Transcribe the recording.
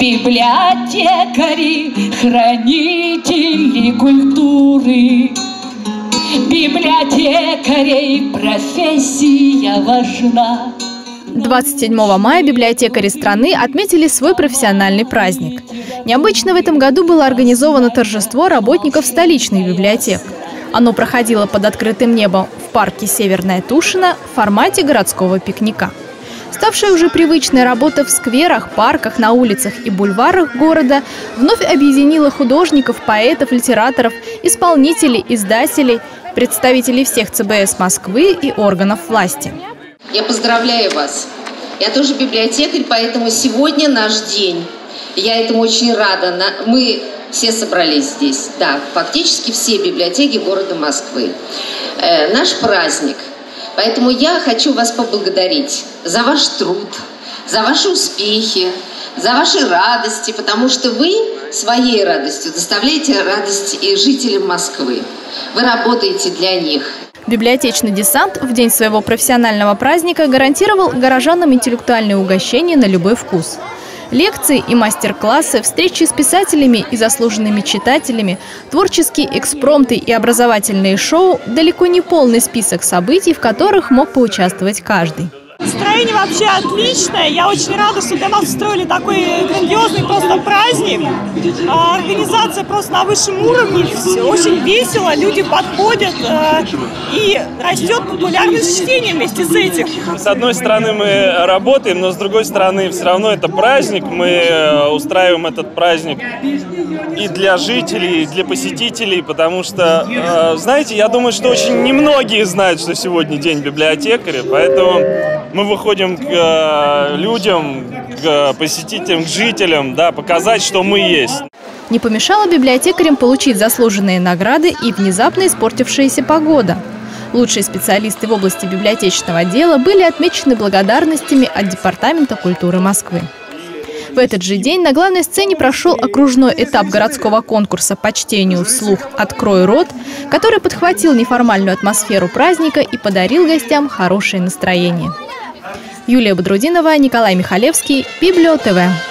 Библиотекари, хранители культуры, Библиотекарей профессия важна. 27 мая библиотекари страны отметили свой профессиональный праздник. Необычно в этом году было организовано торжество работников столичных библиотек. Оно проходило под открытым небом в парке Северная Тушина в формате городского пикника. Ставшая уже привычная работа в скверах, парках, на улицах и бульварах города вновь объединила художников, поэтов, литераторов, исполнителей, издателей, представителей всех ЦБС Москвы и органов власти. Я поздравляю вас. Я тоже библиотекарь, поэтому сегодня наш день. Я этому очень рада. Мы все собрались здесь. Да, фактически все библиотеки города Москвы. Э, наш праздник. Поэтому я хочу вас поблагодарить за ваш труд, за ваши успехи, за ваши радости, потому что вы своей радостью доставляете радость и жителям Москвы. Вы работаете для них. Библиотечный десант в день своего профессионального праздника гарантировал горожанам интеллектуальные угощения на любой вкус. Лекции и мастер-классы, встречи с писателями и заслуженными читателями, творческие экспромты и образовательные шоу – далеко не полный список событий, в которых мог поучаствовать каждый. Настроение вообще отличное. Я очень рада, что для нас устроили такой грандиозный праздник. А, организация просто на высшем уровне. Очень весело, люди подходят. Э, и растет популярность чтения вместе с этим. С одной стороны мы работаем, но с другой стороны все равно это праздник. Мы э, устраиваем этот праздник и для жителей, и для посетителей, потому что, э, знаете, я думаю, что очень немногие знают, что сегодня день библиотекаря, поэтому мы выходим к э, людям, к посетителям, к жителям, да, показать, что мы есть. Не помешало библиотекарям получить заслуженные награды и внезапно испортившаяся погода. Лучшие специалисты в области библиотечного дела были отмечены благодарностями от Департамента культуры Москвы. В этот же день на главной сцене прошел окружной этап городского конкурса по чтению вслух «Открой рот», который подхватил неформальную атмосферу праздника и подарил гостям хорошее настроение. Юлия Бодрудинова, Николай Михалевский, Библио ТВ.